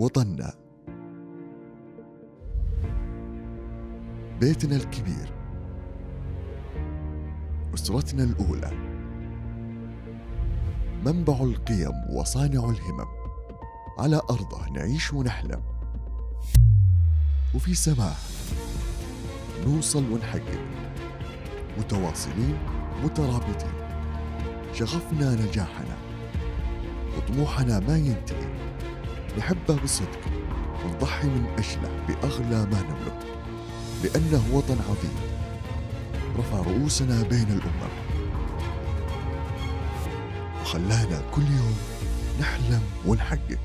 وطننا بيتنا الكبير. أسرتنا الأولى. منبع القيم وصانع الهمم. على أرضه نعيش ونحلم. وفي سماه نوصل ونحقق متواصلين مترابطين. شغفنا نجاحنا. وطموحنا ما ينتهي. نحبه بصدق ونضحي من أجله بأغلى ما نملك لأنه وطن عظيم. رفع رؤوسنا بين الأمم. وخلانا كل يوم نحلم ونحقق.